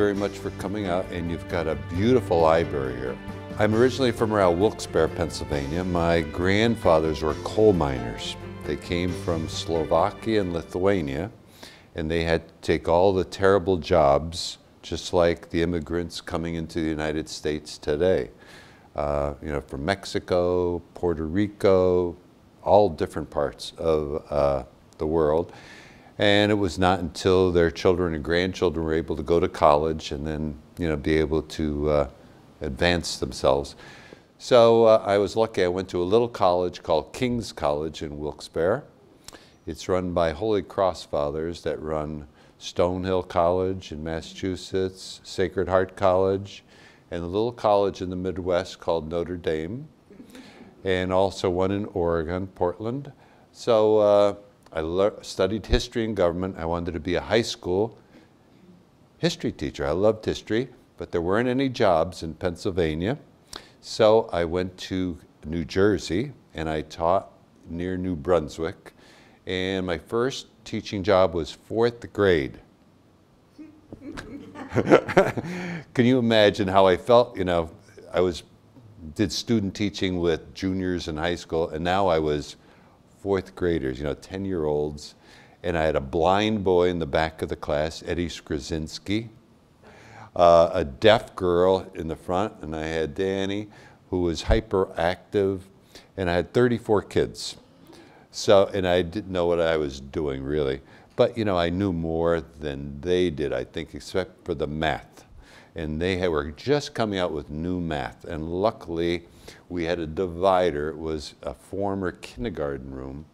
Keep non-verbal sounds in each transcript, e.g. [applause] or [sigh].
very much for coming out and you've got a beautiful library here. I'm originally from around Wilkes-Barre, Pennsylvania. My grandfathers were coal miners. They came from Slovakia and Lithuania and they had to take all the terrible jobs just like the immigrants coming into the United States today. Uh, you know, from Mexico, Puerto Rico, all different parts of uh, the world. And it was not until their children and grandchildren were able to go to college and then, you know, be able to uh, advance themselves. So uh, I was lucky. I went to a little college called King's College in Wilkes-Barre. It's run by Holy Cross Fathers that run Stonehill College in Massachusetts, Sacred Heart College, and a little college in the Midwest called Notre Dame, and also one in Oregon, Portland. So uh, I studied history and government. I wanted to be a high school history teacher. I loved history, but there weren't any jobs in Pennsylvania. So I went to New Jersey and I taught near New Brunswick. And my first teaching job was fourth grade. [laughs] Can you imagine how I felt? You know, I was did student teaching with juniors in high school, and now I was fourth graders, you know, 10 year olds. And I had a blind boy in the back of the class, Eddie Skrasinski, uh, a deaf girl in the front, and I had Danny, who was hyperactive, and I had 34 kids. So, and I didn't know what I was doing really. But, you know, I knew more than they did, I think, except for the math. And they were just coming out with new math. And luckily, we had a divider. It was a former kindergarten room.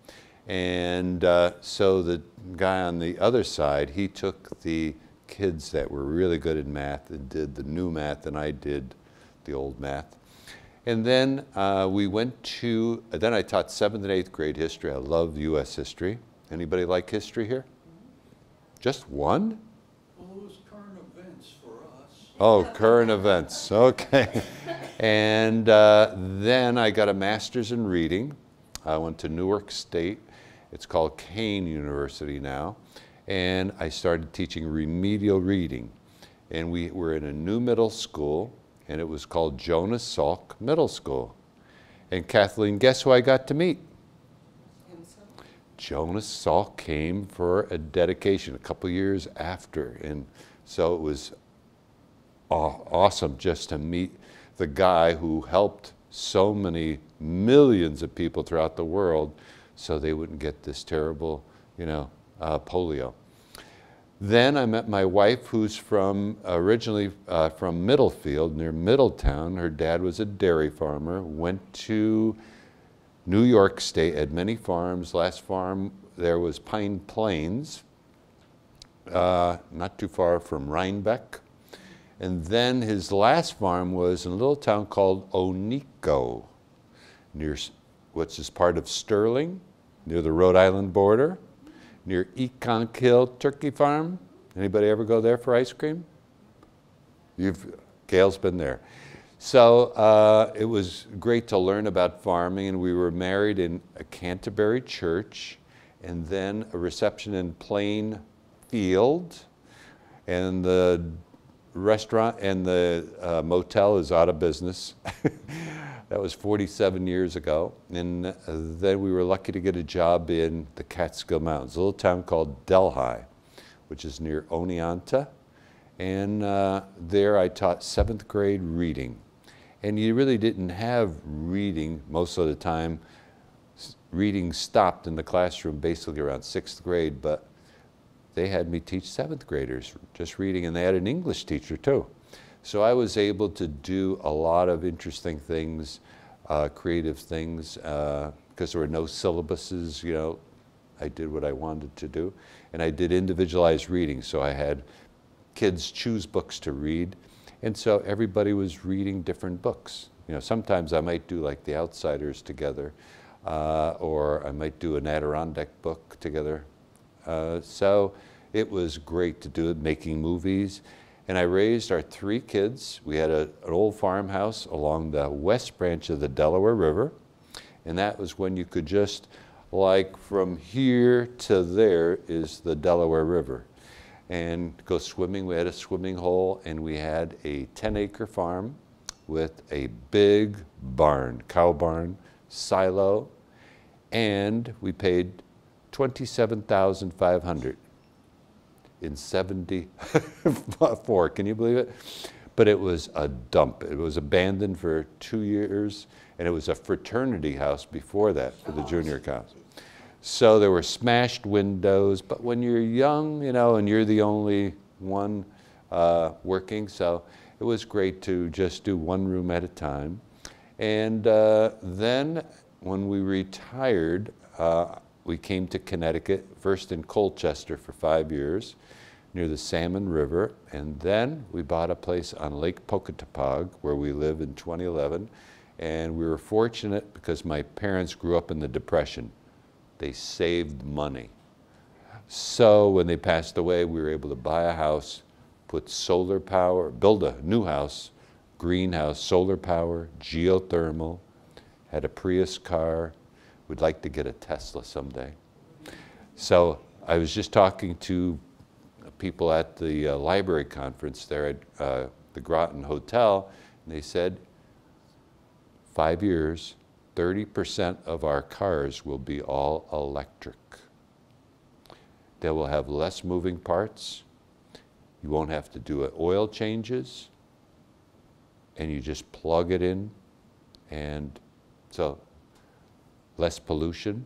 And uh, so the guy on the other side, he took the kids that were really good in math and did the new math, and I did the old math. And then uh, we went to, then I taught seventh and eighth grade history. I love U.S. history. Anybody like history here? Just one? Well, it was current events for us. Oh, current events, okay. [laughs] and uh, then I got a master's in reading. I went to Newark State. It's called Kean University now. And I started teaching remedial reading. And we were in a new middle school and it was called Jonas Salk Middle School. And Kathleen, guess who I got to meet? Jonas Salk came for a dedication a couple years after. And so it was awesome just to meet the guy who helped so many millions of people throughout the world so they wouldn't get this terrible, you know, uh, polio. Then I met my wife, who's from originally uh, from Middlefield, near Middletown. Her dad was a dairy farmer. Went to New York State, had many farms. Last farm there was Pine Plains, uh, not too far from Rhinebeck. And then his last farm was in a little town called Oneco, near which is part of Sterling, near the Rhode Island border near Ekonk Hill Turkey Farm. Anybody ever go there for ice cream? You've, Gail's been there. So uh, it was great to learn about farming, and we were married in a Canterbury church, and then a reception in Plainfield, and the restaurant and the uh, motel is out of business. [laughs] That was 47 years ago. And uh, then we were lucky to get a job in the Catskill Mountains, a little town called Delhi, which is near Oneonta. And uh, there I taught seventh grade reading. And you really didn't have reading most of the time. Reading stopped in the classroom basically around sixth grade, but they had me teach seventh graders just reading, and they had an English teacher too. So I was able to do a lot of interesting things, uh, creative things, uh, because there were no syllabuses, you know, I did what I wanted to do. And I did individualized reading, so I had kids choose books to read. And so everybody was reading different books. You know, sometimes I might do like The Outsiders together, uh, or I might do an Adirondack book together. Uh, so it was great to do it, making movies. And I raised our three kids. We had a, an old farmhouse along the west branch of the Delaware River. And that was when you could just, like from here to there is the Delaware River. and go swimming. We had a swimming hole, and we had a 10 acre farm with a big barn, cow barn, silo, and we paid 27,500 in 74. [laughs] Can you believe it? But it was a dump. It was abandoned for two years, and it was a fraternity house before that for the junior cows. So there were smashed windows, but when you're young, you know, and you're the only one uh, working, so it was great to just do one room at a time. And uh, then when we retired, uh, we came to Connecticut, first in Colchester for five years, near the Salmon River, and then we bought a place on Lake Pocotopaug where we live in 2011. And we were fortunate because my parents grew up in the Depression. They saved money. So when they passed away, we were able to buy a house, put solar power, build a new house, greenhouse, solar power, geothermal, had a Prius car. We'd like to get a Tesla someday. So I was just talking to people at the uh, library conference there at uh, the Groton Hotel, and they said, five years, 30% of our cars will be all electric. They will have less moving parts. You won't have to do oil changes. And you just plug it in. And so less pollution.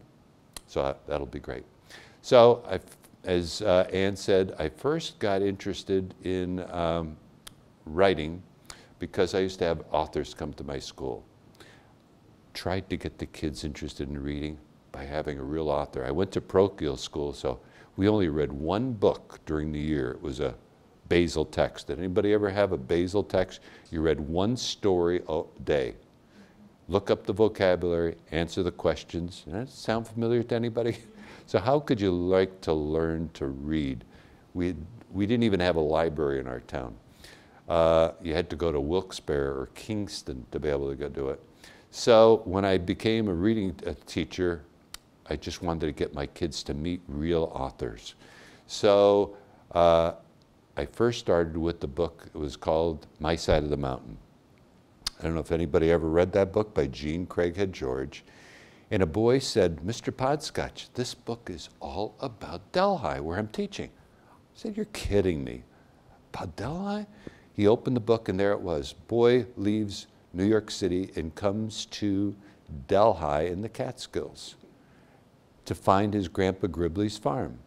So that'll be great. So I've as uh, Ann said, I first got interested in um, writing because I used to have authors come to my school. Tried to get the kids interested in reading by having a real author. I went to parochial school, so we only read one book during the year. It was a basal text. Did anybody ever have a basal text? You read one story a day. Look up the vocabulary, answer the questions. Does that sound familiar to anybody? [laughs] So how could you like to learn to read? We, we didn't even have a library in our town. Uh, you had to go to Wilkes-Barre or Kingston to be able to go do it. So when I became a reading teacher, I just wanted to get my kids to meet real authors. So uh, I first started with the book, it was called My Side of the Mountain. I don't know if anybody ever read that book by Jean Craighead George. And a boy said, Mr. Podskoch, this book is all about Delhi, where I'm teaching. I said, You're kidding me. About Delhi? He opened the book, and there it was. Boy leaves New York City and comes to Delhi in the Catskills to find his Grandpa Gribley's farm.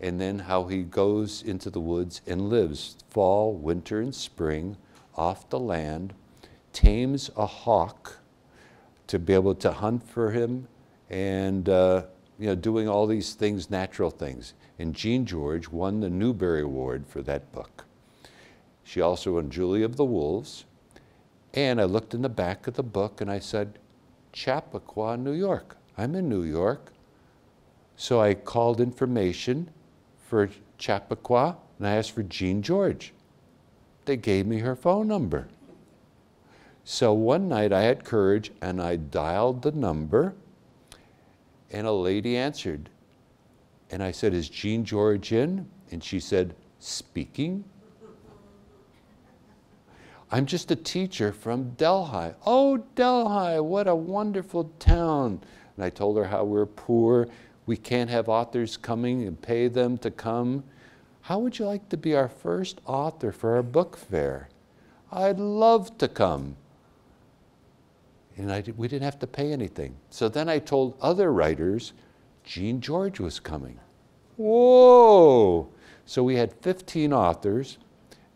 And then how he goes into the woods and lives fall, winter, and spring off the land, tames a hawk to be able to hunt for him and uh, you know, doing all these things, natural things. And Jean George won the Newbery Award for that book. She also won Julie of the Wolves. And I looked in the back of the book and I said, Chappaqua, New York. I'm in New York. So I called information for Chappaqua and I asked for Jean George. They gave me her phone number. So one night I had courage and I dialed the number, and a lady answered. And I said, Is Jean George in? And she said, Speaking. I'm just a teacher from Delhi. Oh, Delhi, what a wonderful town. And I told her how we're poor. We can't have authors coming and pay them to come. How would you like to be our first author for our book fair? I'd love to come. And I we didn't have to pay anything. So then I told other writers, Jean George was coming. Whoa! So we had 15 authors,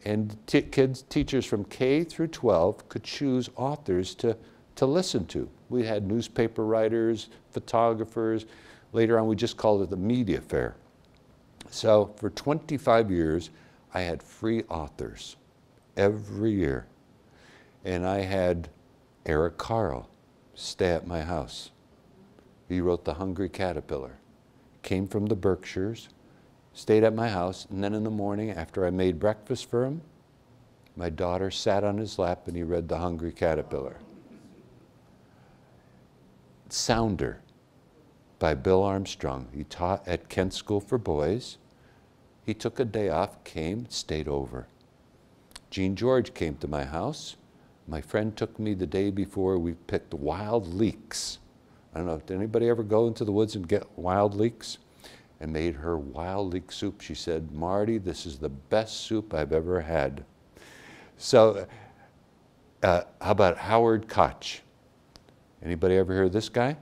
and kids, teachers from K through 12 could choose authors to, to listen to. We had newspaper writers, photographers. Later on, we just called it the media fair. So for 25 years, I had free authors every year. And I had Eric Carle stay at my house. He wrote The Hungry Caterpillar. Came from the Berkshires, stayed at my house, and then in the morning, after I made breakfast for him, my daughter sat on his lap and he read The Hungry Caterpillar. Sounder by Bill Armstrong. He taught at Kent School for Boys. He took a day off, came, stayed over. Jean George came to my house. My friend took me the day before. We picked wild leeks. I don't know, did anybody ever go into the woods and get wild leeks? And made her wild leek soup. She said, Marty, this is the best soup I've ever had. So, uh, how about Howard Koch? Anybody ever hear of this guy?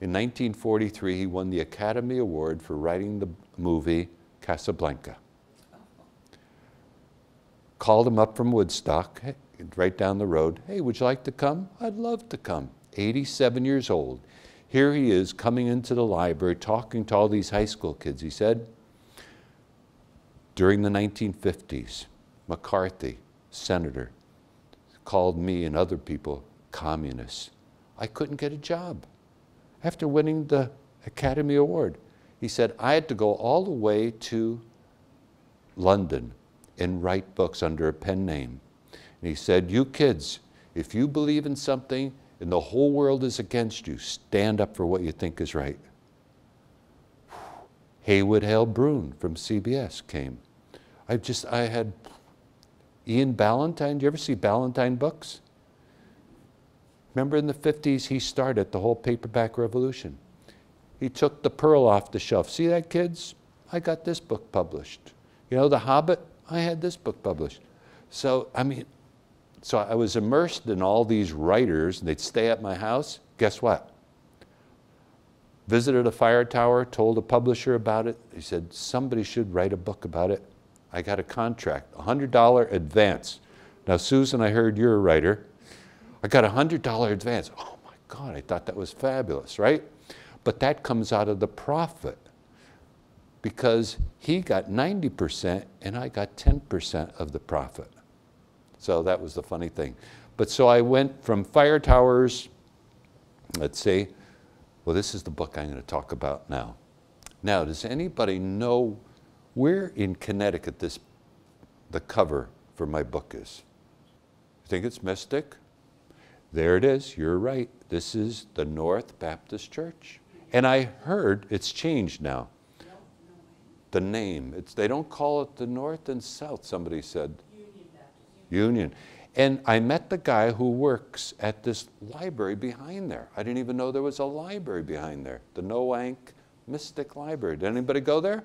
In 1943, he won the Academy Award for writing the movie Casablanca. Called him up from Woodstock, right down the road. Hey, would you like to come? I'd love to come. 87 years old. Here he is coming into the library talking to all these high school kids. He said, during the 1950s, McCarthy, senator, called me and other people communists. I couldn't get a job after winning the Academy Award. He said, I had to go all the way to London and write books under a pen name. And he said, You kids, if you believe in something and the whole world is against you, stand up for what you think is right. Heywood Hale Broun from CBS came. I just, I had Ian Ballantine. Do you ever see Ballantine books? Remember in the 50s, he started the whole paperback revolution. He took the pearl off the shelf. See that, kids? I got this book published. You know, The Hobbit? I had this book published. So, I mean, so I was immersed in all these writers, they'd stay at my house. Guess what? Visited a fire tower, told a publisher about it. He said, somebody should write a book about it. I got a contract, $100 advance. Now, Susan, I heard you're a writer. I got a $100 advance. Oh my God, I thought that was fabulous, right? But that comes out of the profit because he got 90% and I got 10% of the profit. So that was the funny thing. But so I went from fire towers, let's see, well, this is the book I'm going to talk about now. Now, does anybody know where in Connecticut this the cover for my book is? You think it's Mystic? There it is. You're right. This is the North Baptist Church. And I heard it's changed now. The name. It's, they don't call it the North and South, somebody said. Union And I met the guy who works at this library behind there. I didn't even know there was a library behind there, the Noank Mystic Library. Did anybody go there?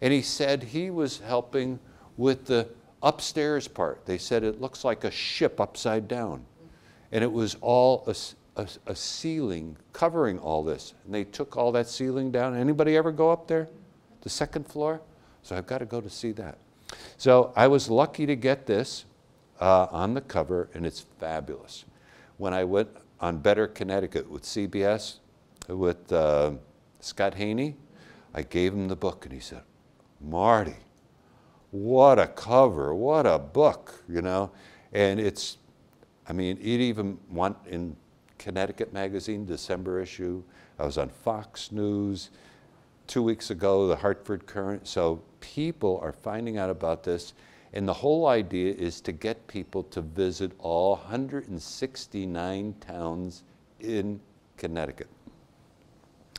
And he said he was helping with the upstairs part. They said it looks like a ship upside down and it was all a, a, a, ceiling covering all this. And they took all that ceiling down. Anybody ever go up there, the second floor? So I've got to go to see that. So I was lucky to get this uh, on the cover, and it's fabulous. When I went on Better Connecticut with CBS, with uh, Scott Haney, I gave him the book, and he said, Marty, what a cover, what a book, you know? And it's I mean, it even went in Connecticut Magazine, December issue. I was on Fox News two weeks ago, the Hartford Courant. So people are finding out about this. And the whole idea is to get people to visit all 169 towns in Connecticut.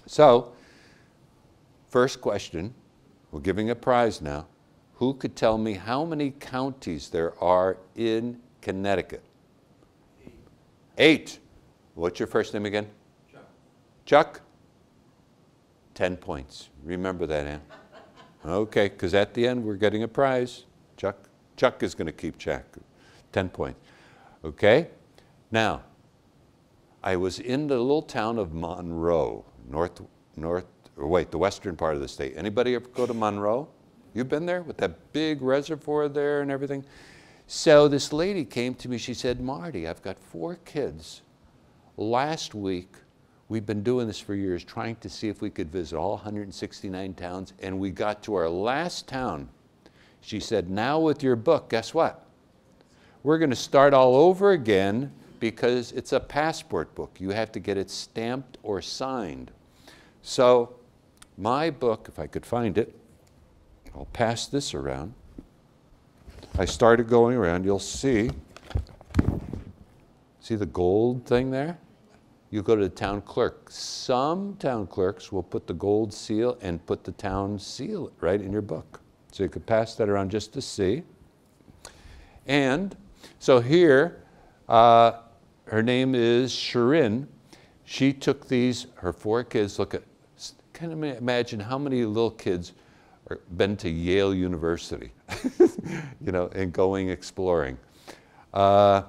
So, first question, we're giving a prize now. Who could tell me how many counties there are in Connecticut? Eight. What's your first name again? Chuck. Chuck? 10 points. Remember that, Ann. Okay, because at the end we're getting a prize. Chuck, Chuck is going to keep track. 10 points. Okay? Now, I was in the little town of Monroe, north, north, or wait, the western part of the state. Anybody ever go to Monroe? You've been there with that big reservoir there and everything? So this lady came to me, she said, Marty, I've got four kids. Last week, we've been doing this for years, trying to see if we could visit all 169 towns, and we got to our last town. She said, now with your book, guess what? We're going to start all over again because it's a passport book. You have to get it stamped or signed. So my book, if I could find it, I'll pass this around. I started going around, you'll see, see the gold thing there? You go to the town clerk. Some town clerks will put the gold seal and put the town seal right in your book. So you could pass that around just to see. And so here, uh, her name is Shirin. She took these, her four kids, look at, kind of imagine how many little kids are, been to Yale University, [laughs] you know, and going exploring. Uh,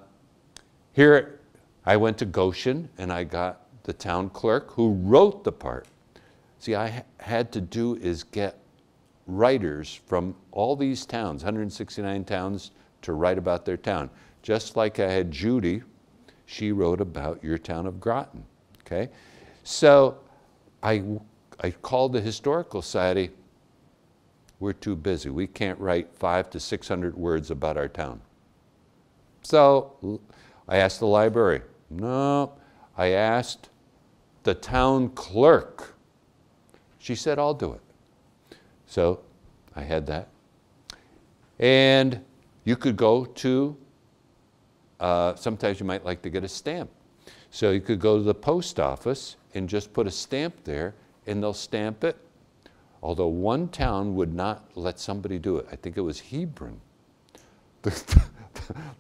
here, I went to Goshen and I got the town clerk who wrote the part. See, I ha- had to do is get writers from all these towns, 169 towns, to write about their town. Just like I had Judy, she wrote about your town of Groton. Okay? So I, I called the Historical Society. We're too busy. We can't write five to 600 words about our town. So I asked the library. No. I asked the town clerk. She said, I'll do it. So I had that. And you could go to, uh, sometimes you might like to get a stamp. So you could go to the post office and just put a stamp there, and they'll stamp it. Although one town would not let somebody do it. I think it was Hebron. [laughs] The,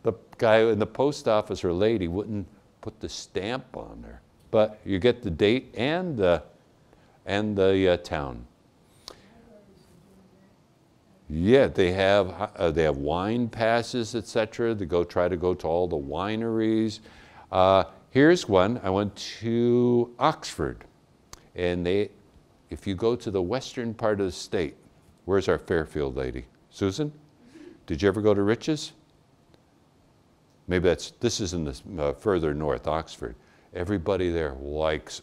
the guy in the post office or lady wouldn't put the stamp on there. But you get the date and the, and the uh, town. Yeah, they have, uh, they have wine passes, etc. They go try to go to all the wineries. Uh, here's one. I went to Oxford, and they, if you go to the western part of the state, where's our Fairfield lady? Susan? Did you ever go to Riches? Maybe that's, this is in the uh, further north, Oxford. Everybody there likes,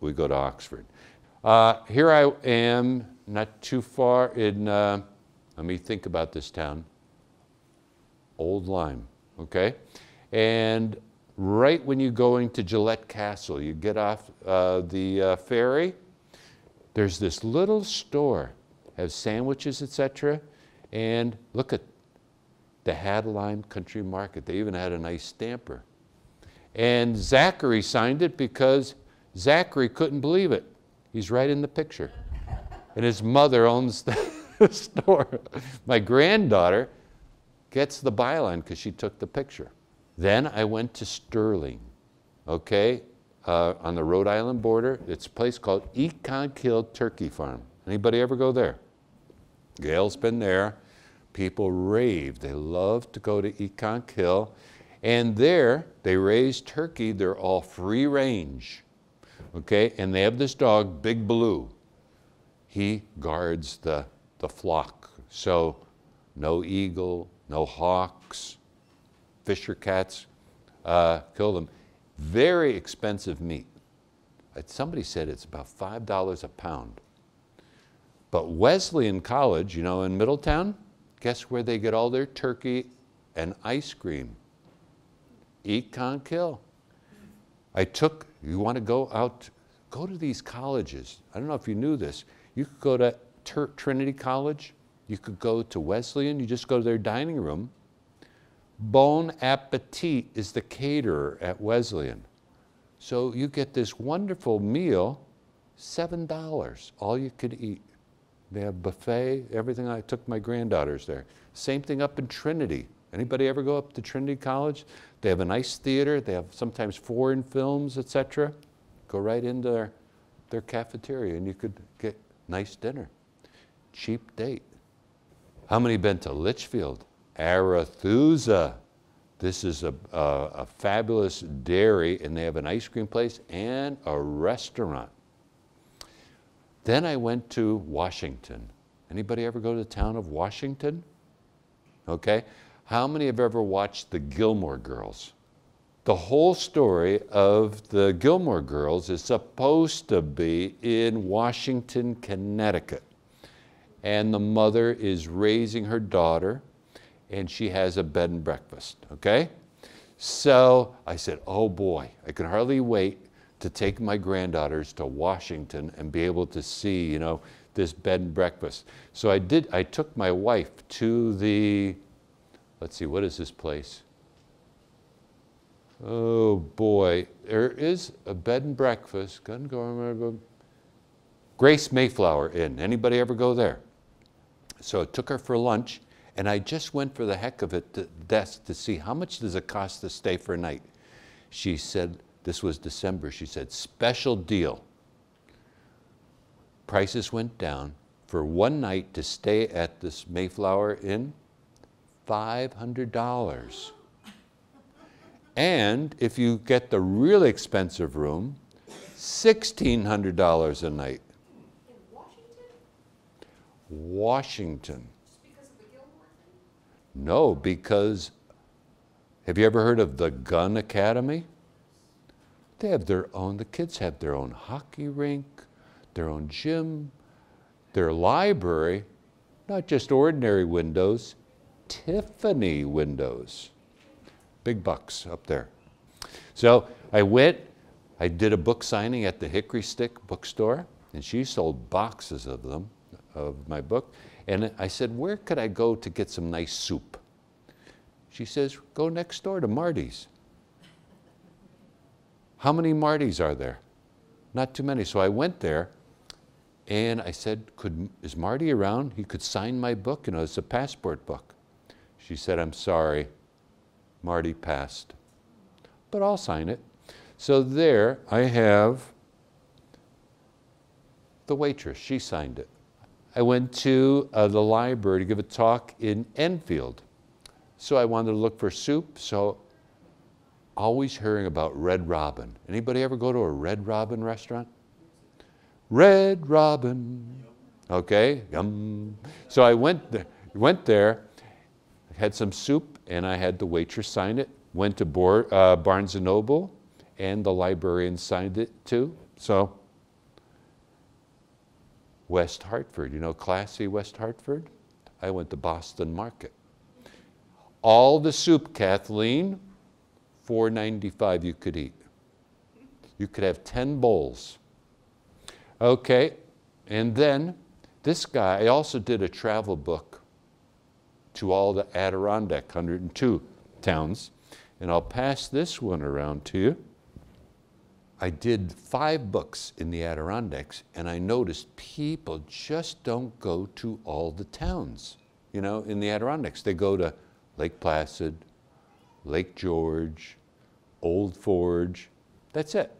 we go to Oxford. Uh, here I am, not too far in, uh, let me think about this town. Old Lyme, okay? And right when you're going to Gillette Castle, you get off uh, the uh, ferry, there's this little store, has sandwiches, etc. And look at the Hadlyme Country Market. They even had a nice stamper. And Zachary signed it because Zachary couldn't believe it. He's right in the picture. And his mother owns the [laughs] store. My granddaughter gets the byline because she took the picture. Then I went to Sterling, okay, uh, on the Rhode Island border. It's a place called Ekonk Hill Turkey Farm. Anybody ever go there? Gail's been there. People rave. They love to go to Ekonk Hill. And there, they raise turkey. They're all free range. Okay? And they have this dog, Big Blue. He guards the the flock. So no eagle, no hawks, fisher cats, uh, kill them. Very expensive meat. Somebody said it's about $5 a pound. But Wesleyan College, you know, in Middletown, guess where they get all their turkey and ice cream? Eat, con, kill. I took, you want to go out, go to these colleges. I don't know if you knew this. You could go to Trinity College. You could go to Wesleyan, you just go to their dining room. Bon Appetit is the caterer at Wesleyan. So you get this wonderful meal, $7, all you could eat. They have buffet, everything. I took my granddaughters there. Same thing up in Trinity. Anybody ever go up to Trinity College? They have a nice theater. They have sometimes foreign films, etc. Go right into their, their cafeteria and you could get nice dinner cheap date. How many been to Litchfield? Arethusa. This is a, a, a, fabulous dairy, and they have an ice cream place and a restaurant. Then I went to Washington. Anybody ever go to the town of Washington? Okay. How many have ever watched the Gilmore Girls? The whole story of the Gilmore Girls is supposed to be in Washington, Connecticut and the mother is raising her daughter, and she has a bed and breakfast, okay? So I said, oh boy, I can hardly wait to take my granddaughters to Washington and be able to see, you know, this bed and breakfast. So I did, I took my wife to the, let's see, what is this place? Oh boy, there is a bed and breakfast. Grace Mayflower Inn. Anybody ever go there? So I took her for lunch, and I just went for the heck of it to the desk to see how much does it cost to stay for a night. She said, this was December, she said, special deal. Prices went down for one night to stay at this Mayflower Inn, $500. And if you get the really expensive room, $1,600 a night. In Washington? Washington. Because? No, because have you ever heard of the Gun Academy? They have their own, the kids have their own hockey rink, their own gym, their library, not just ordinary windows, Tiffany windows. Big bucks up there. So I went, I did a book signing at the Hickory Stick bookstore, and she sold boxes of them, of my book. And I said, Where could I go to get some nice soup? She says, Go next door to Marty's. How many Martys are there? Not too many. So I went there and I said, could, Is Marty around? He could sign my book. You know, it's a passport book. She said, I'm sorry. Marty passed. But I'll sign it. So there I have the waitress. She signed it. I went to uh, the library to give a talk in Enfield. So I wanted to look for soup. So always hearing about Red Robin. Anybody ever go to a Red Robin restaurant? Red Robin. Okay, yum. So I went there, went there, had some soup, and I had the waitress sign it. Went to uh, Barnes and Noble, and the librarian signed it too. So West Hartford, you know, classy West Hartford. I went to Boston Market. All the soup, Kathleen, 495 you could eat. You could have 10 bowls. Okay, and then this guy, I also did a travel book to all the Adirondack 102 towns, and I'll pass this one around to you. I did five books in the Adirondacks, and I noticed people just don't go to all the towns, you know, in the Adirondacks. They go to Lake Placid, Lake George, Old Forge. That's it.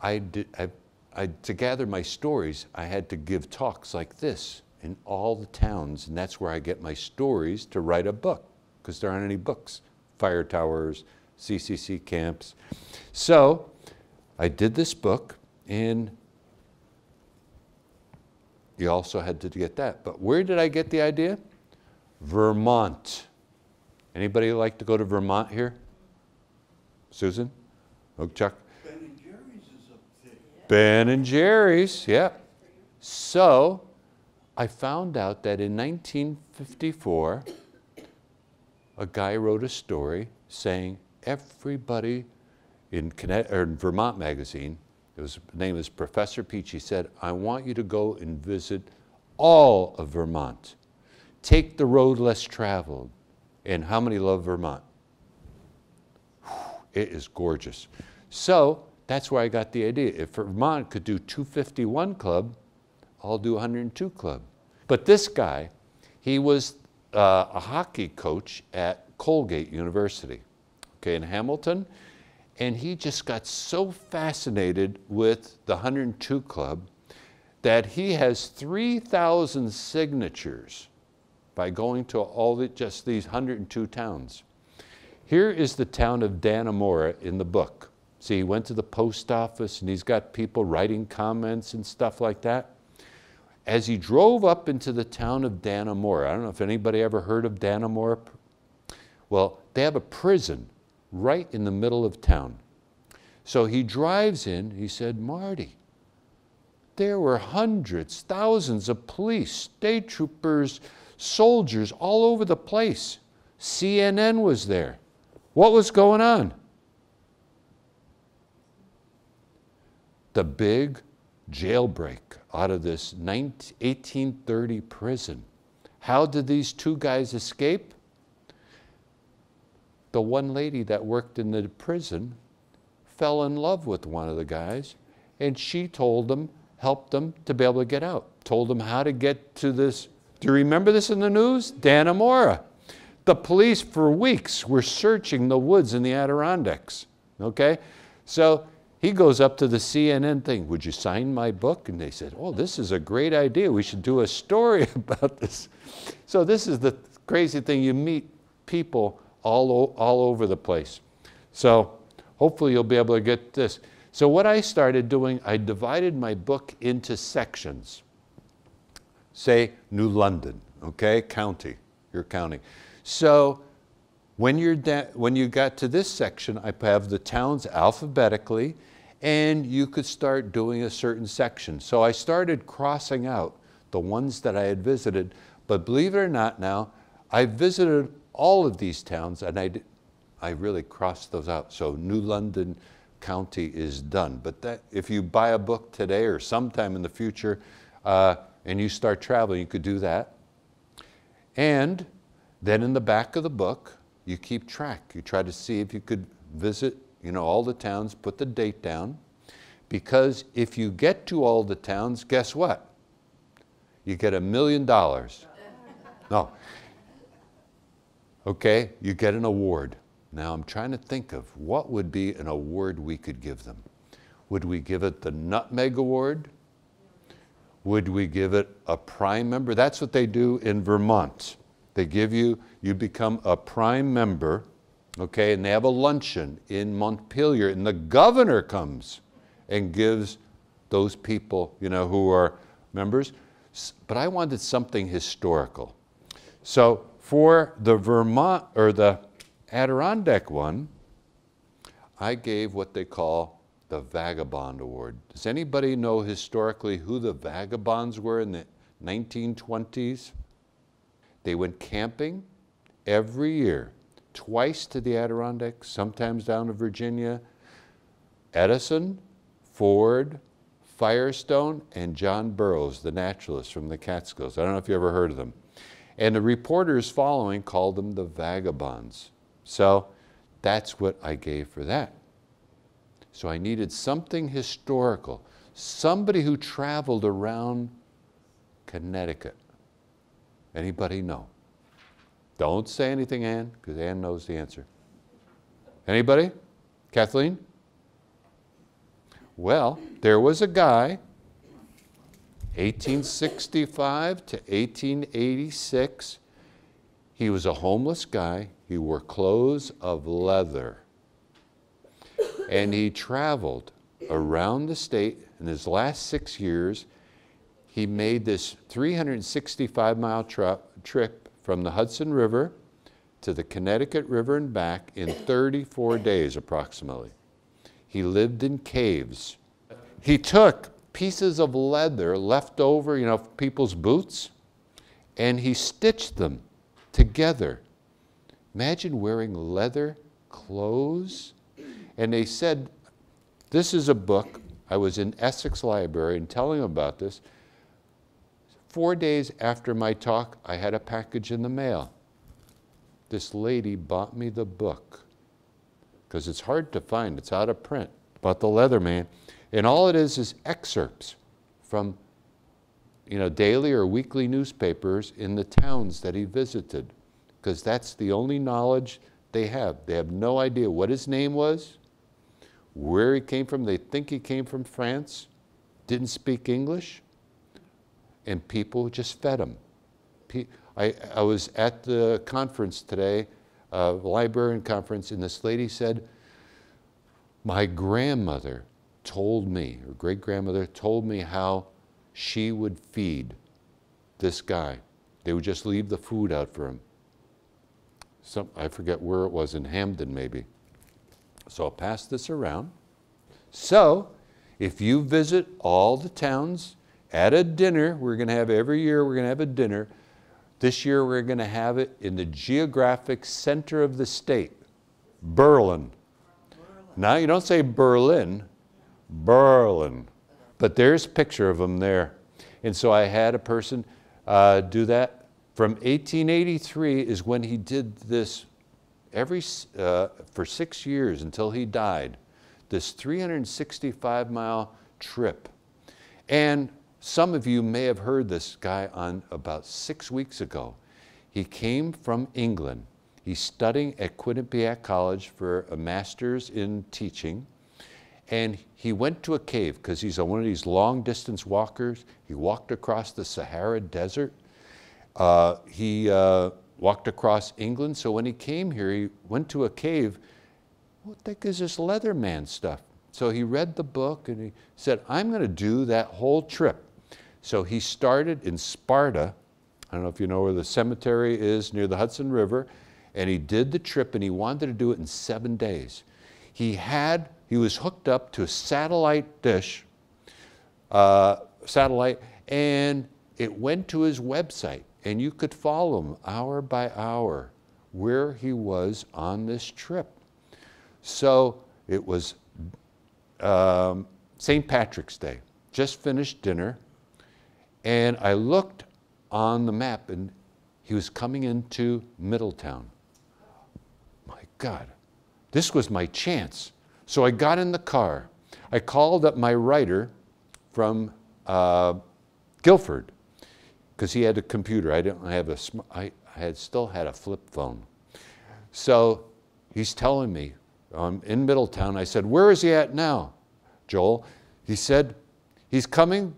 I did, I, I, to gather my stories, I had to give talks like this in all the towns, and that's where I get my stories to write a book, because there aren't any books. Fire towers, CCC camps. So I did this book, and you also had to get that. But where did I get the idea? Vermont. Anybody like to go to Vermont here? Susan? Oh, Chuck? Ben and Jerry's is up there. Ben and Jerry's, yeah. So I found out that in 1954, a guy wrote a story saying everybody in, or in Vermont magazine, it was, his name is Professor Peach, he said, I want you to go and visit all of Vermont. Take the road less traveled. And how many love Vermont? It is gorgeous. So that's where I got the idea. If Vermont could do 251 Club, I'll do 102 Club. But this guy, he was uh, a hockey coach at Colgate University, okay, in Hamilton, and he just got so fascinated with the 102 Club that he has 3,000 signatures by going to all the, just these 102 towns. Here is the town of Dannemora in the book. See, he went to the post office and he's got people writing comments and stuff like that. As he drove up into the town of Dannemora, I don't know if anybody ever heard of Dannemora. Well, they have a prison right in the middle of town. So he drives in, he said, Marty, there were hundreds, thousands of police, state troopers, soldiers all over the place. CNN was there. What was going on? The big jailbreak out of this 19, 1830 prison. How did these two guys escape? The one lady that worked in the prison fell in love with one of the guys, and she told them, helped them to be able to get out, told them how to get to this Do you remember this in the news? Dannemora. The police for weeks were searching the woods in the Adirondacks. Okay? So he goes up to the CNN thing. Would you sign my book? And they said, Oh, this is a great idea. We should do a story [laughs] about this. So this is the crazy thing. You meet people all, all over the place. So hopefully you'll be able to get this. So what I started doing, I divided my book into sections. Say New London, okay, county, your county. So when, you're when you got to this section, I have the towns alphabetically, and you could start doing a certain section. So I started crossing out the ones that I had visited, but believe it or not now, I visited all of these towns and I, did, I really crossed those out. So New London County is done. But that, if you buy a book today or sometime in the future uh, and you start traveling, you could do that. And then in the back of the book, you keep track. You try to see if you could visit, you know, all the towns, put the date down. Because if you get to all the towns, guess what? You get a million dollars. No. Okay, you get an award. Now I'm trying to think of what would be an award we could give them. Would we give it the Nutmeg Award? Would we give it a prime member? That's what they do in Vermont. They give you, you become a prime member, okay, and they have a luncheon in Montpelier, and the governor comes and gives those people, you know, who are members. But I wanted something historical. So for the Vermont or the Adirondack one, I gave what they call the Vagabond Award. Does anybody know historically who the vagabonds were in the 1920s? They went camping every year, twice to the Adirondacks, sometimes down to Virginia. Edison, Ford, Firestone, and John Burroughs, the naturalist from the Catskills. I don't know if you ever heard of them. And the reporters following called them the vagabonds. So that's what I gave for that. So I needed something historical, somebody who traveled around Connecticut. Anybody know? Don't say anything, Ann, because Ann knows the answer. Anybody? Kathleen? Well, there was a guy, 1865 to 1886. He was a homeless guy. He wore clothes of leather. And he traveled around the state. In his last six years, he made this 365 mile trip from the Hudson River to the Connecticut River and back in 34 days approximately. He lived in caves. He took pieces of leather left over, you know, people's boots, and he stitched them together. Imagine wearing leather clothes. And they said, This is a book. I was in Essex Library and telling them about this. Four days after my talk, I had a package in the mail. This lady bought me the book because it's hard to find, it's out of print, about the Leatherman. And all it is is excerpts from you know, daily or weekly newspapers in the towns that he visited because that's the only knowledge they have. They have no idea what his name was, where he came from. They think he came from France, didn't speak English, and people just fed him. I, I was at the conference today, a librarian conference, and this lady said, My grandmother told me, or great grandmother told me how she would feed this guy. They would just leave the food out for him. Some, I forget where it was, in Hamden maybe. So I'll pass this around. So, if you visit all the towns at a dinner, we're going to have every year, we're going to have a dinner. This year, we're going to have it in the geographic center of the state, Berlin. Now, you don't say Berlin, Berlin. But there's a picture of them there. And so I had a person uh, do that. From 1883 is when he did this every, uh, for six years until he died, this 365 mile trip. And some of you may have heard this guy on about six weeks ago. He came from England. He's studying at Quinnipiac College for a master's in teaching. And he went to a cave because he's one of these long distance walkers. He walked across the Sahara Desert. Uh, he uh, walked across England. So when he came here, he went to a cave. What the heck is this Leatherman stuff? So he read the book and he said, I'm going to do that whole trip. So he started in Sparta. I don't know if you know where the cemetery is near the Hudson River. And he did the trip and he wanted to do it in seven days. He had, he was hooked up to a satellite dish, uh, satellite, and it went to his website. And you could follow him hour by hour where he was on this trip. So it was um, St. Patrick's Day, just finished dinner, and I looked on the map and he was coming into Middletown. My God, this was my chance. So I got in the car. I called up my writer from uh, Guilford because he had a computer. I didn't have a, sm- I had still had a flip phone. So he's telling me, um, in Middletown, I said, Where is he at now, Joel? He said, He's coming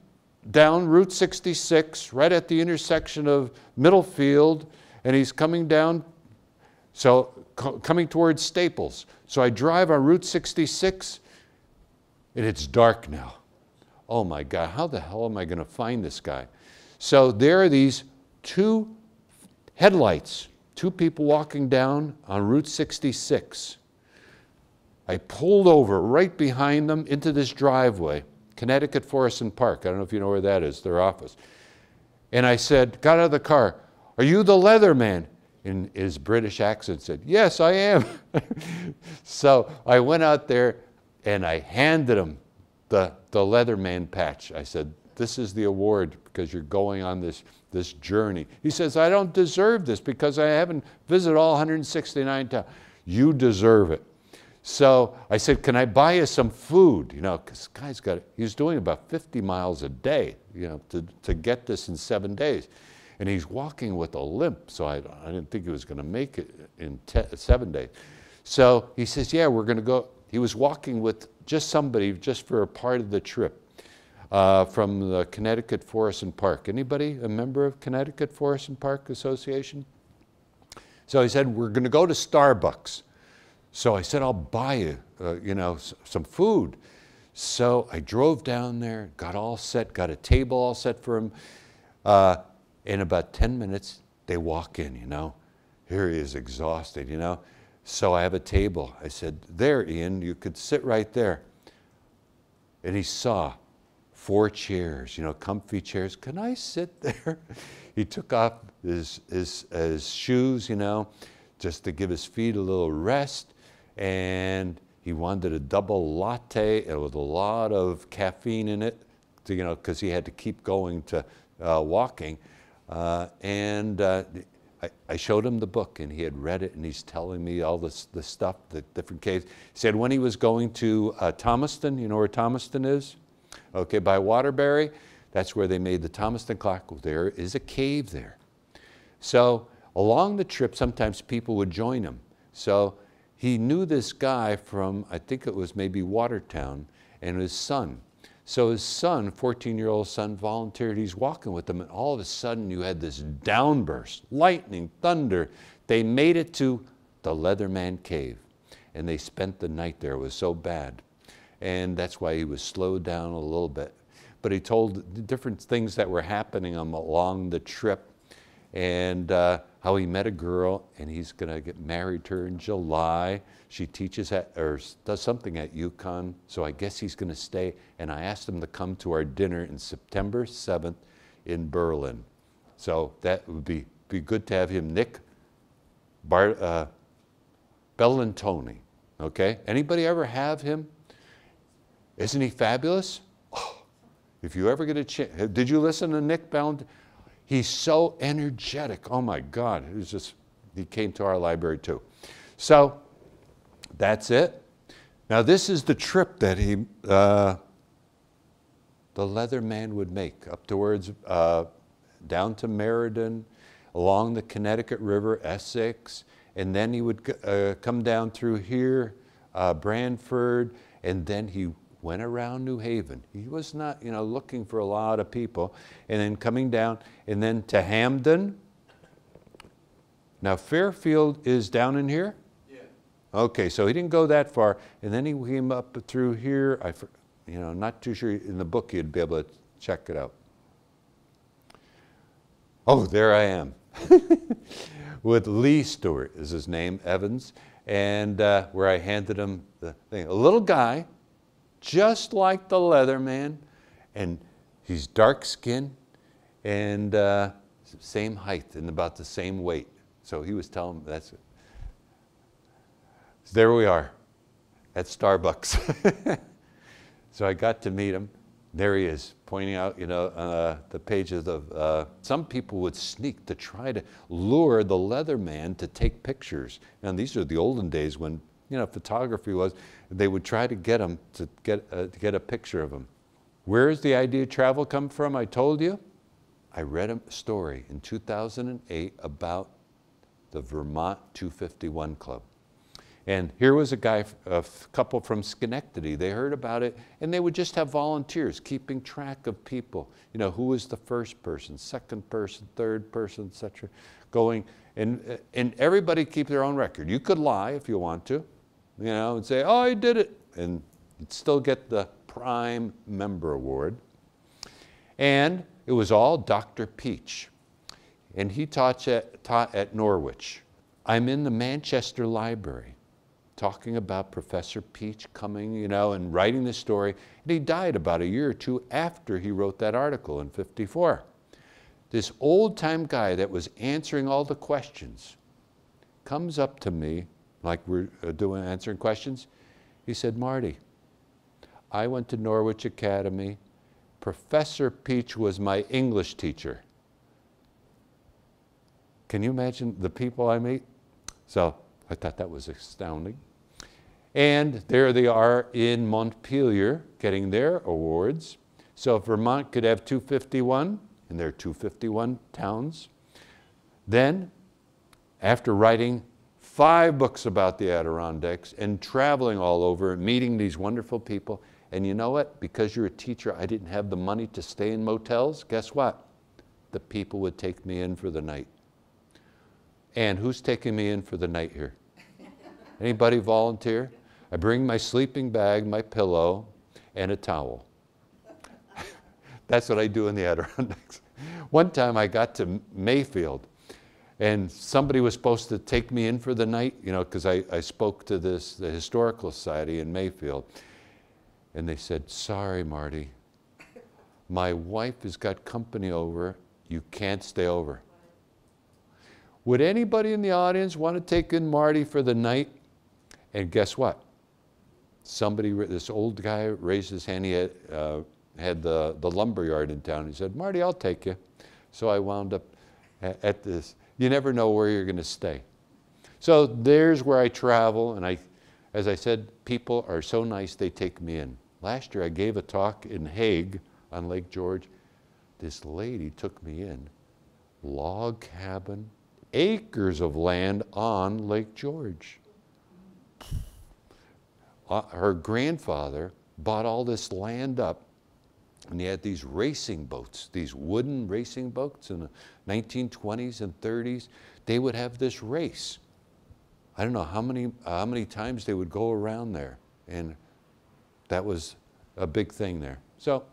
down Route 66, right at the intersection of Middlefield, and he's coming down, so co- coming towards Staples. So I drive on Route 66, and it's dark now. Oh my God, how the hell am I going to find this guy? So there are these two headlights, two people walking down on Route 66. I pulled over right behind them into this driveway, Connecticut Forest and Park. I don't know if you know where that is, their office. And I said, got out of the car, Are you the leather man? In his British accent said, Yes, I am. [laughs] so I went out there and I handed him the, the Leatherman patch. I said, This is the award because you're going on this, this journey. He says, I don't deserve this because I haven't visited all 169 towns. You deserve it. So I said, Can I buy you some food? You know, because guy's got, he's doing about 50 miles a day, you know, to, to get this in seven days. And he's walking with a limp, so I, I didn't think he was going to make it in seven days. So he says, Yeah, we're going to go. He was walking with just somebody just for a part of the trip uh, from the Connecticut Forest and Park. Anybody a member of Connecticut Forest and Park Association? So he said, We're going to go to Starbucks. So I said, I'll buy you, uh, you know, some food. So I drove down there, got all set, got a table all set for him. Uh, in about 10 minutes, they walk in, you know. Here he is exhausted, you know. So I have a table. I said, There, Ian, you could sit right there. And he saw four chairs, you know, comfy chairs. Can I sit [laughs] there? He took off his, his, his shoes, you know, just to give his feet a little rest. And he wanted a double latte with a lot of caffeine in it, to, you know, because he had to keep going to uh, walking. Uh, and uh, I, I showed him the book, and he had read it, and he's telling me all this, the stuff, the different caves. He said when he was going to uh, Thomaston, you know where Thomaston is? Okay, by Waterbury, that's where they made the Thomaston clock. There is a cave there. So along the trip, sometimes people would join him. So he knew this guy from, I think it was maybe Watertown, and his son. So his son, 14 year old son, volunteered. He's walking with them, and all of a sudden you had this downburst lightning, thunder. They made it to the Leatherman Cave, and they spent the night there. It was so bad. And that's why he was slowed down a little bit. But he told different things that were happening um, along the trip and uh, how he met a girl and he's going to get married to her in July. She teaches at or does something at UConn, so I guess he's going to stay. And I asked him to come to our dinner in September 7th in Berlin. So that would be, be good to have him. Nick Bar, uh, Bellantoni, okay? Anybody ever have him? Isn't he fabulous? Oh, if you ever get a chance, did you listen to Nick Bound? He's so energetic. Oh my God, was just, he came to our library too. So that's it. Now, this is the trip that he, uh, the leather man would make up towards, uh, down to Meriden, along the Connecticut River, Essex, and then he would uh, come down through here, uh, Branford, and then he went around New Haven. He was not, you know, looking for a lot of people, and then coming down, and then to Hamden. Now Fairfield is down in here. Yeah. Okay, so he didn't go that far, and then he came up through here. I, you know, not too sure in the book you'd be able to check it out. Oh, there I am, [laughs] with Lee Stewart is his name, Evans, and uh, where I handed him the thing. A little guy, just like the leather man, and he's dark skinned and uh, same height and about the same weight. So he was telling that's it. There we are at Starbucks. [laughs] so I got to meet him. There he is, pointing out, you know, uh, the pages of. Uh, some people would sneak to try to lure the leather man to take pictures. And these are the olden days when, you know, photography was. They would try to get him to get uh, to get a picture of him. Where does the idea of travel come from? I told you. I read a story in 2008 about the Vermont 251 Club. And here was a guy, a couple from Schenectady. They heard about it, and they would just have volunteers keeping track of people. You know, who was the first person, second person, third person, etc. Going, and and everybody keep their own record. You could lie if you want to, you know, and say, "Oh, I did it," and you'd still get the Prime Member Award. And it was all Dr. Peach. And he taught at, taught at Norwich. I'm in the Manchester Library talking about Professor Peach coming, you know, and writing this story. And he died about a year or two after he wrote that article in 54. This old time guy that was answering all the questions comes up to me, like we're uh, doing answering questions. He said, Marty, I went to Norwich Academy. Professor Peach was my English teacher. Can you imagine the people I meet? So I thought that was astounding. And there they are in Montpelier getting their awards. So Vermont could have 251, and there are 251 towns, then after writing five books about the Adirondacks and traveling all over and meeting these wonderful people, and you know what? Because you're a teacher, I didn't have the money to stay in motels. Guess what? The people would take me in for the night. And who's taking me in for the night here? [laughs] Anybody volunteer? I bring my sleeping bag, my pillow, and a towel. [laughs] [laughs] That's what I do in the Adirondacks. One time I got to Mayfield, and somebody was supposed to take me in for the night, you know, because I, I spoke to this the historical society in Mayfield, and they said, "Sorry, Marty, my wife has got company over. You can't stay over." Would anybody in the audience want to take in Marty for the night? And guess what? Somebody, this old guy raised his hand. He had, uh, had the, the lumber yard in town. He said, Marty, I'll take you. So I wound up at, at this. You never know where you're going to stay. So there's where I travel. And I, as I said, people are so nice, they take me in. Last year I gave a talk in Hague on Lake George. This lady took me in. Log cabin, acres of land on Lake George. Uh, her grandfather bought all this land up, and he had these racing boats, these wooden racing boats in the 1920s and 30s. They would have this race. I don't know how many, how many times they would go around there, and that was a big thing there. So,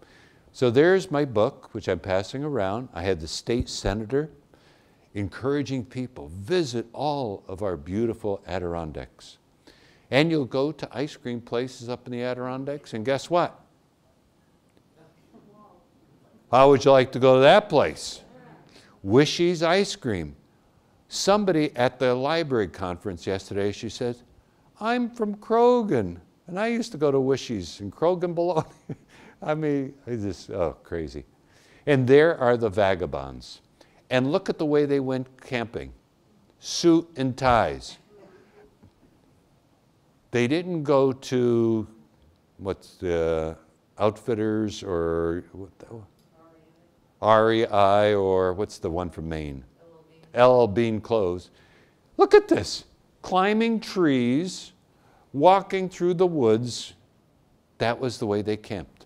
so there's my book, which I'm passing around. I had the state senator encouraging people, visit all of our beautiful Adirondacks. And you'll go to ice cream places up in the Adirondacks, and guess what? How would you like to go to that place? Wishy's Ice Cream. Somebody at the library conference yesterday, she said, I'm from Croghan, and I used to go to Wishy's, and Croghan belong. [laughs] I mean, it's just, oh, crazy. And there are the vagabonds. And look at the way they went camping suit and ties. They didn't go to what's the Outfitters or what the- REI or what's the one from Maine? LL Bean Clothes. Look at this climbing trees, walking through the woods. That was the way they camped.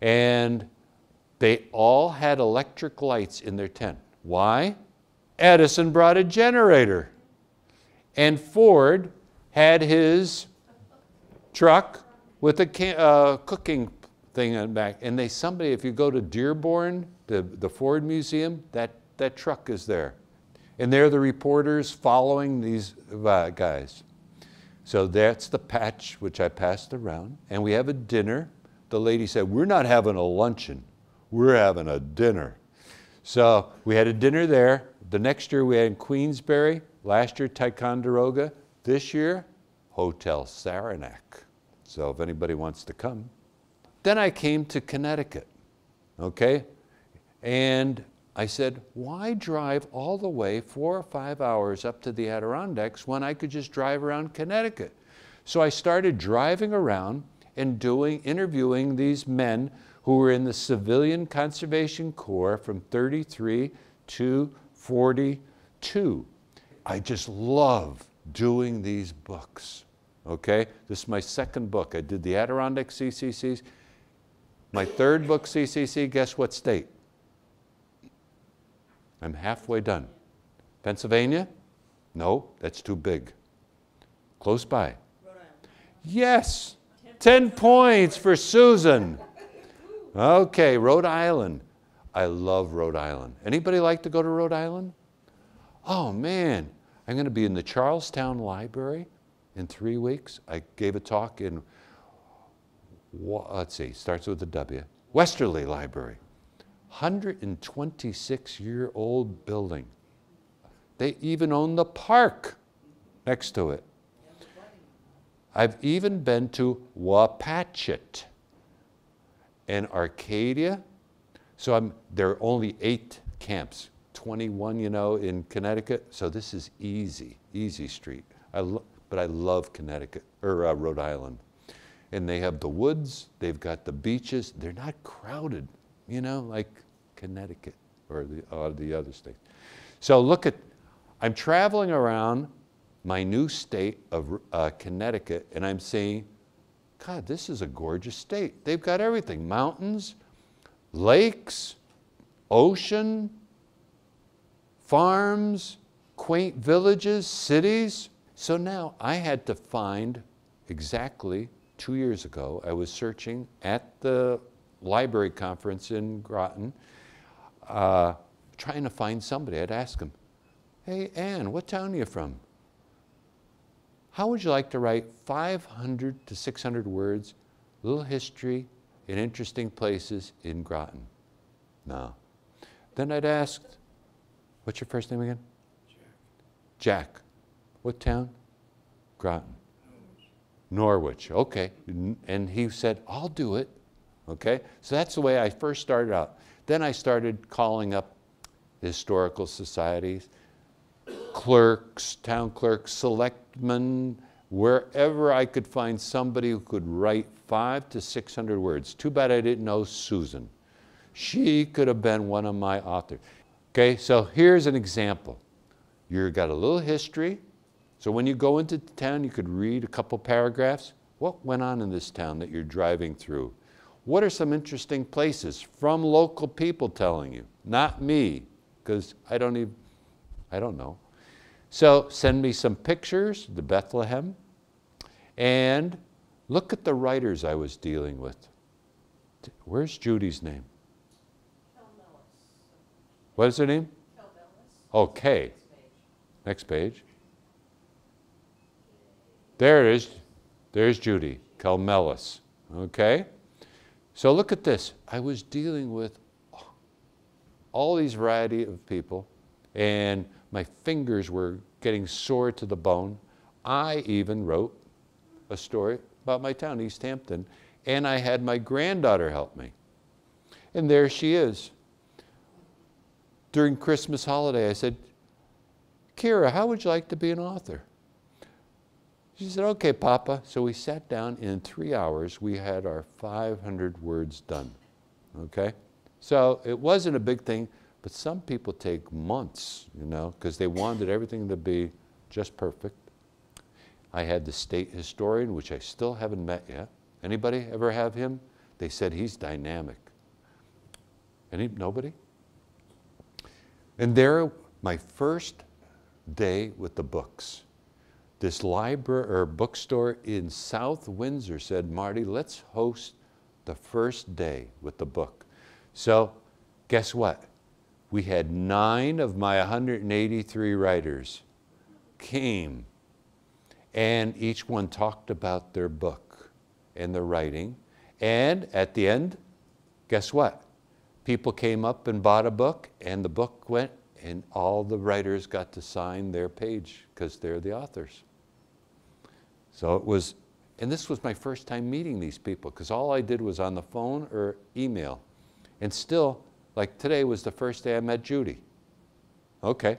And they all had electric lights in their tent. Why? Edison brought a generator. And Ford had his truck with a uh, cooking thing on the back. And they somebody, if you go to Dearborn, the, the Ford Museum, that, that truck is there. And they're the reporters following these uh, guys. So that's the patch which I passed around. And we have a dinner. The lady said, We're not having a luncheon, we're having a dinner. So we had a dinner there. The next year we had in Queensbury. Last year, Ticonderoga. This year, Hotel Saranac. So if anybody wants to come. Then I came to Connecticut, okay? And I said, why drive all the way four or five hours up to the Adirondacks when I could just drive around Connecticut? So I started driving around and doing, interviewing these men who were in the Civilian Conservation Corps from 33 to 42. I just love doing these books. Okay? This is my second book. I did the Adirondack CCCs. My third book, CCC, guess what state? I'm halfway done. Pennsylvania? No, that's too big. Close by. Yes, 10 points for Susan. Okay, Rhode Island. I love Rhode Island. Anybody like to go to Rhode Island? Oh man, I'm going to be in the Charlestown Library in three weeks. I gave a talk in, let's see, starts with a W, Westerly Library. 126 year old building. They even own the park next to it. I've even been to Wapatchit and Arcadia. So I'm, there are only eight camps, 21, you know, in Connecticut. So this is easy, easy street. I lo- but I love Connecticut, or uh, Rhode Island. And they have the woods, they've got the beaches. They're not crowded, you know, like Connecticut or the, uh, the other states. So look at, I'm traveling around my new state of uh, Connecticut, and I'm saying, God, this is a gorgeous state. They've got everything mountains, lakes, ocean, farms, quaint villages, cities. So now I had to find exactly two years ago, I was searching at the library conference in Groton, uh, trying to find somebody. I'd ask them, Hey, Ann, what town are you from? How would you like to write 500 to 600 words, little history in interesting places in Groton? No. Then I'd ask, what's your first name again? Jack. Jack. What town? Groton. Norwich. Okay. And he said, I'll do it. Okay. So that's the way I first started out. Then I started calling up historical societies, clerks, town clerks, selectmen, wherever I could find somebody who could write five to 600 words. Too bad I didn't know Susan. She could have been one of my authors. Okay, so here's an example. You've got a little history. So when you go into town, you could read a couple paragraphs. What went on in this town that you're driving through? What are some interesting places from local people telling you? Not me, because I don't even, I don't know. So send me some pictures, the Bethlehem, and look at the writers I was dealing with. Where's Judy's name? What is her name? Okay. Next page. There it is. There's Judy Calmelis. Okay? So look at this. I was dealing with all these variety of people, and my fingers were getting sore to the bone. I even wrote a story about my town, East Hampton, and I had my granddaughter help me. And there she is. During Christmas holiday, I said, Kira, how would you like to be an author? She said, okay, Papa. So we sat down. In three hours, we had our 500 words done. Okay? So it wasn't a big thing, but some people take months, you know, because they wanted everything to be just perfect. I had the state historian, which I still haven't met yet. Anybody ever have him? They said he's dynamic. Any, nobody? And there, my first day with the books. This library or bookstore in South Windsor said, Marty, let's host the first day with the book. So, guess what? We had nine of my 183 writers came, and each one talked about their book and their writing. And at the end, guess what? People came up and bought a book, and the book went, and all the writers got to sign their page because they're the authors. So it was, and this was my first time meeting these people because all I did was on the phone or email. And still, like today was the first day I met Judy. Okay.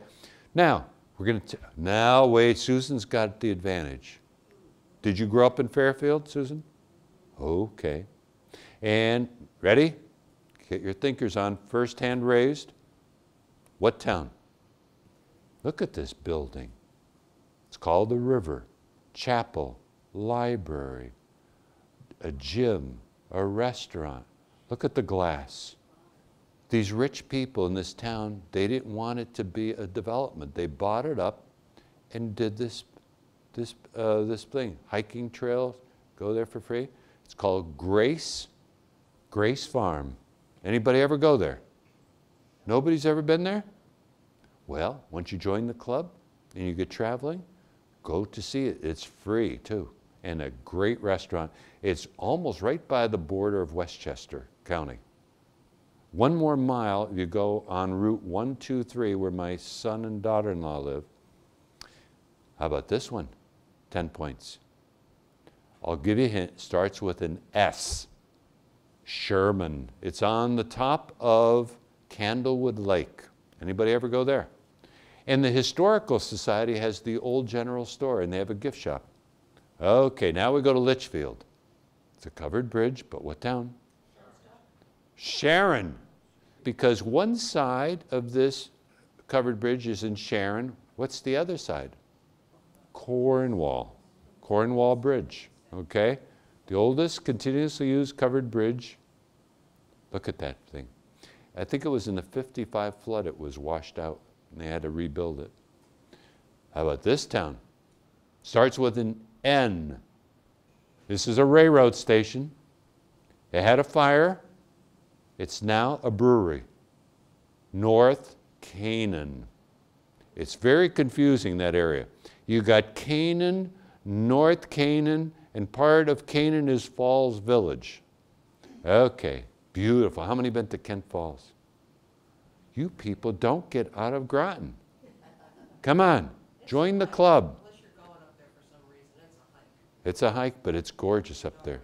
Now, we're going to, now wait, Susan's got the advantage. Did you grow up in Fairfield, Susan? Okay. And ready? Get your thinkers on. First hand raised. What town? Look at this building. It's called the River. Chapel, library, a gym, a restaurant. Look at the glass. These rich people in this town, they didn't want it to be a development. They bought it up and did this, this, uh, this thing. Hiking trails, go there for free. It's called Grace, Grace Farm. Anybody ever go there? Nobody's ever been there? Well, once you join the club and you get traveling, go to see it. It's free too, and a great restaurant. It's almost right by the border of Westchester County. One more mile, you go on Route 123, where my son and daughter in law live. How about this one? 10 points. I'll give you a hint. Starts with an S. Sherman. It's on the top of Candlewood Lake. Anybody ever go there? And the Historical Society has the old general store and they have a gift shop. Okay, now we go to Litchfield. It's a covered bridge, but what town? Sharon. Because one side of this covered bridge is in Sharon. What's the other side? Cornwall. Cornwall Bridge. Okay? The oldest continuously used covered bridge. Look at that thing. I think it was in the 55 flood it was washed out and they had to rebuild it. How about this town? Starts with an N. This is a railroad station. It had a fire. It's now a brewery. North Canaan. It's very confusing, that area. You got Canaan, North Canaan, and part of Canaan is Falls Village. Okay, beautiful. How many been to Kent Falls? You people don't get out of Groton. Come on, join the club. It's a hike. But it's gorgeous up there.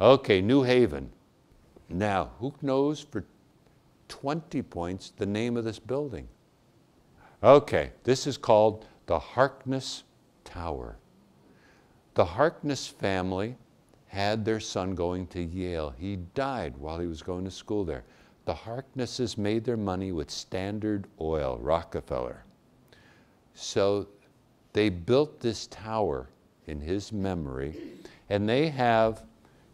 Okay, New Haven. Now, who knows for 20 points the name of this building? Okay, this is called the Harkness Tower. The Harkness family had their son going to Yale. He died while he was going to school there. The Harknesses made their money with Standard Oil, Rockefeller. So they built this tower in his memory, and they have,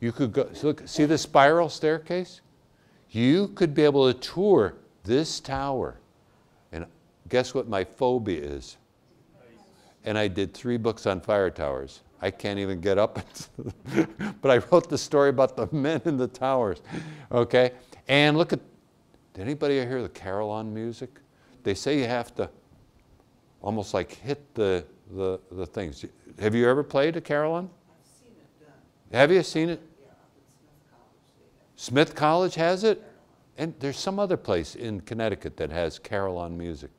you could go, so look, see the spiral staircase? You could be able to tour this tower. And guess what my phobia is? And I did three books on fire towers. I can't even get up, [laughs] but I wrote the story about the men in the towers. Okay? And look at, did anybody hear the carillon music? They say you have to almost like hit the, the, the things. Have you ever played a carillon? I've seen it done, Have you seen it? yeah, Smith College. Smith College has it? And there's some other place in Connecticut that has carillon music.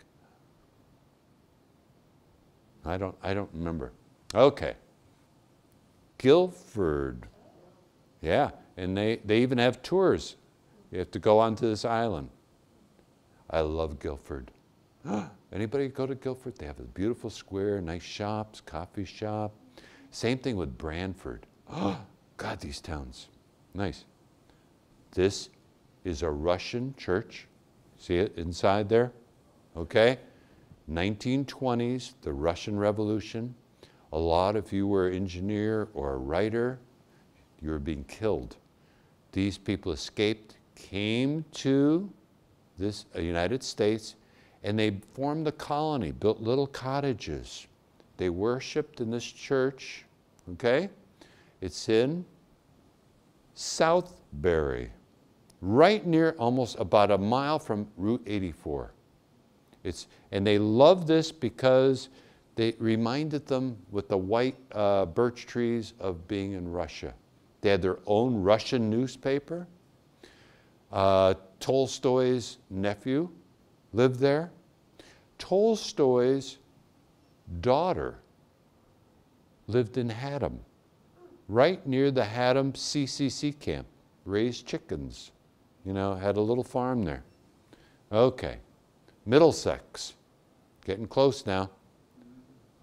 I don't, I don't remember. Okay. Guilford. Yeah, and they, they even have tours. You have to go onto this island. I love Guilford. [gasps] Anybody go to Guilford? They have a beautiful square, nice shops, coffee shop. Same thing with Branford. [gasps] God, these towns. Nice. This is a Russian church. See it inside there? Okay? 1920s, the Russian Revolution. A lot of you were an engineer or a writer, you were being killed. These people escaped, came to this uh, United States, and they formed a colony, built little cottages. They worshiped in this church, okay? It's in Southbury, right near, almost about a mile from Route 84. It's, and they loved this because they reminded them with the white uh, birch trees of being in Russia. They had their own Russian newspaper. Uh, Tolstoy's nephew lived there. Tolstoy's daughter lived in Haddam, right near the Haddam CCC camp, raised chickens, you know, had a little farm there. Okay, Middlesex, getting close now.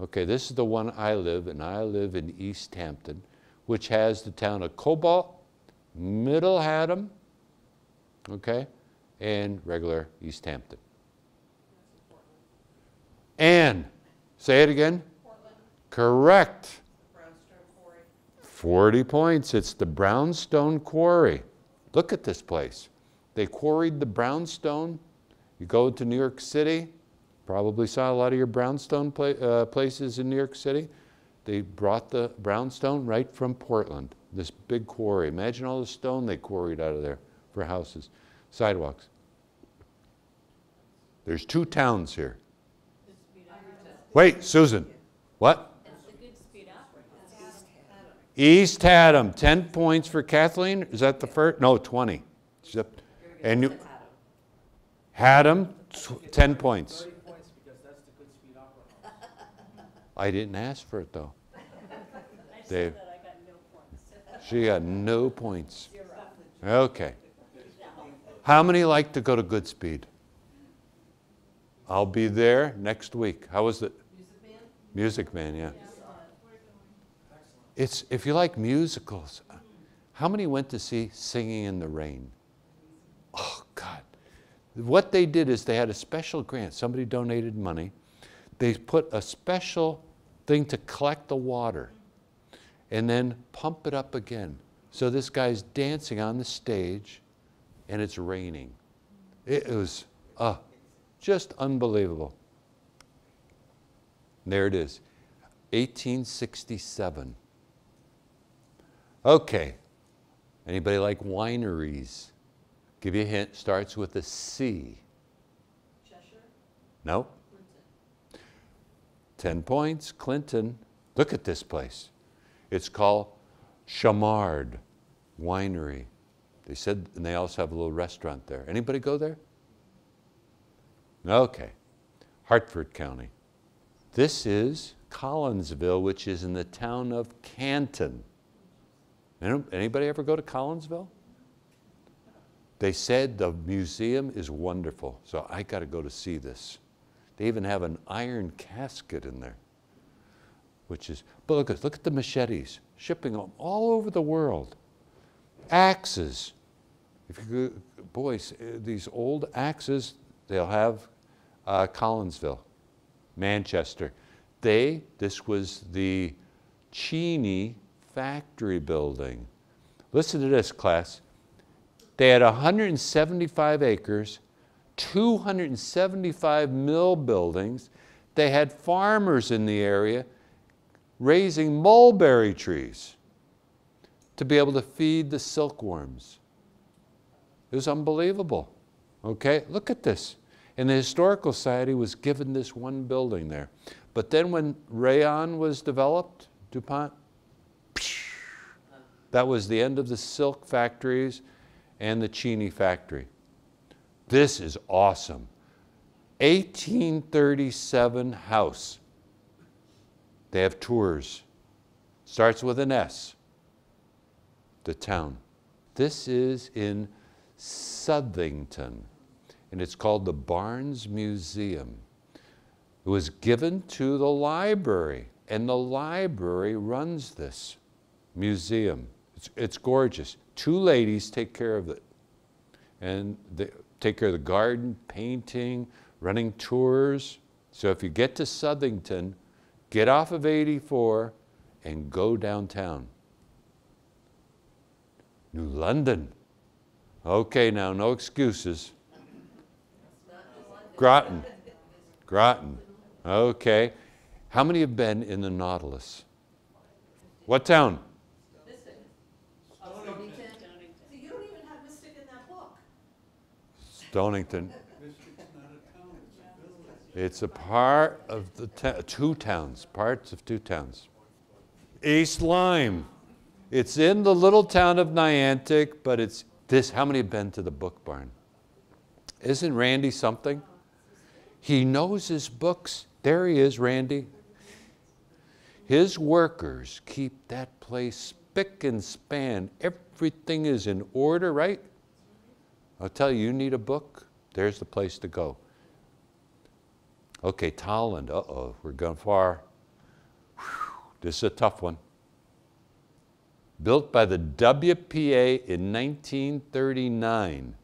Okay, this is the one I live, and I live in East Hampton, which has the town of Cobalt, Middle Haddam, okay, and regular East Hampton. And, say it again. Portland, Correct. Brownstone Quarry. 40 points. It's the Brownstone Quarry. Look at this place. They quarried the brownstone. You go to New York City, probably saw a lot of your brownstone pla- uh, places in New York City. They brought the brownstone right from Portland, this big quarry. Imagine all the stone they quarried out of there for houses, sidewalks. There's two towns here. Wait, Susan, what? that's the Goodspeed opera. East Haddam, 10 points for Kathleen. Is that the first? No, 20. And you, Haddam, tw- 10 points. Because that's the Goodspeed opera. I didn't ask for it though. [laughs] Dave. said that I got no points. She got no points. Okay. How many like to go to Goodspeed? I'll be there next week. How was it? Music Man, Music Man, yeah. yeah. It's if you like musicals. How many went to see Singing in the Rain? Oh God. What they did is they had a special grant. Somebody donated money. They put a special thing to collect the water and then pump it up again. So this guy's dancing on the stage and it's raining. It was uh, just unbelievable. There it is, 1867. Okay, anybody like wineries? Give you a hint, starts with a C. Cheshire, No? Clinton. 10 points, Clinton. Look at this place. It's called Chamard Winery. They said, and they also have a little restaurant there. Anybody go there? Okay. Hartford County. This is Collinsville, which is in the town of Canton. Anybody ever go to Collinsville? They said the museum is wonderful, so I got to go to see this. They even have an iron casket in there, which is, but look at, look at the machetes, shipping them all over the world. Axes. If you go, boys, uh, these old axes, they'll have uh, Collinsville, Manchester. They, this was the Cheney factory building. Listen to this, class. They had 175 acres, 275 mill buildings. They had farmers in the area raising mulberry trees to be able to feed the silkworms. Was unbelievable. Okay, look at this. And the Historical Society was given this one building there. But then when rayon was developed, DuPont, that was the end of the silk factories and the Cheney factory. This is awesome. 1837 house. They have tours. Starts with an S. The town. This is in Southington, and it's called the Barnes Museum. It was given to the library, and the library runs this museum. It's, it's gorgeous. Two ladies take care of it, and they take care of the garden, painting, running tours. So if you get to Southington, get off of 84 and go downtown. New London. Okay, now no excuses. Groton. Groton. Okay. How many have been in the Nautilus? What town? Stonington. It's a. Part of the two towns, parts of two towns. East Lyme. It's in the little town of Niantic, but it's this. How many have been to the book barn? Isn't Randy something? He knows his books. There he is, Randy. His workers keep that place spick and span. Everything is in order, right? I'll tell you, you need a book, there's the place to go. Okay, Tolland, uh-oh, we're going far. Whew, this is a tough one. Built by the WPA in 1939.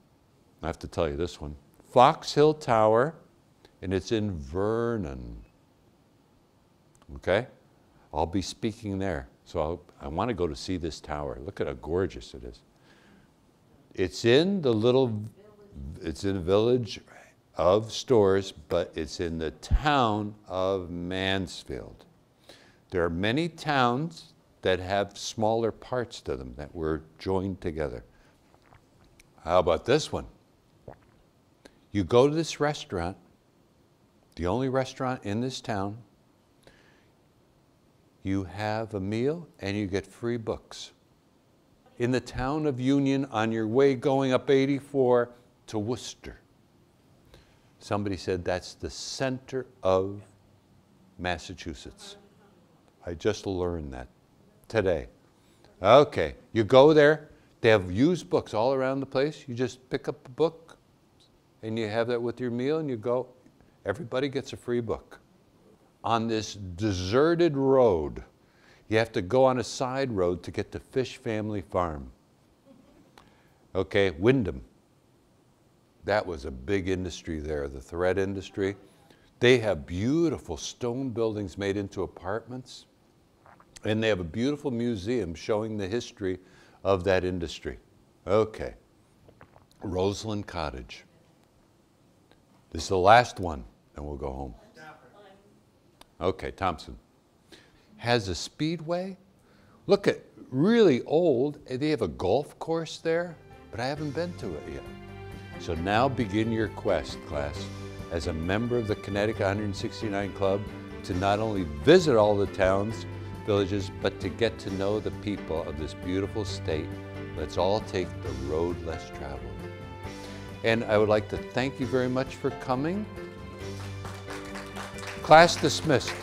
I have to tell you this one. Fox Hill Tower, and it's in Vernon. Okay? I'll be speaking there. So I'll, I want to go to see this tower. Look at how gorgeous it is. It's in the little, it's in a village of stores, but it's in the town of Mansfield. There are many towns that have smaller parts to them that were joined together. How about this one? You go to this restaurant, the only restaurant in this town, you have a meal and you get free books. In the town of Union, on your way going up 84 to Worcester. Somebody said that's the center of Massachusetts. I just learned that today. Okay, you go there, they have used books all around the place. You just pick up a book and you have that with your meal and you go. Everybody gets a free book. On this deserted road, you have to go on a side road to get to Fish Family Farm. Okay, Windham. That was a big industry there, the thread industry. They have beautiful stone buildings made into apartments, and they have a beautiful museum showing the history of that industry. Okay, Roseland Cottage. This is the last one, and we'll go home. Okay, Thompson. Has a speedway. Look at really old. They have a golf course there, but I haven't been to it yet. So now begin your quest, class, as a member of the Connecticut 169 Club to not only visit all the towns, villages, but to get to know the people of this beautiful state. Let's all take the road less traveled. And I would like to thank you very much for coming. Class dismissed.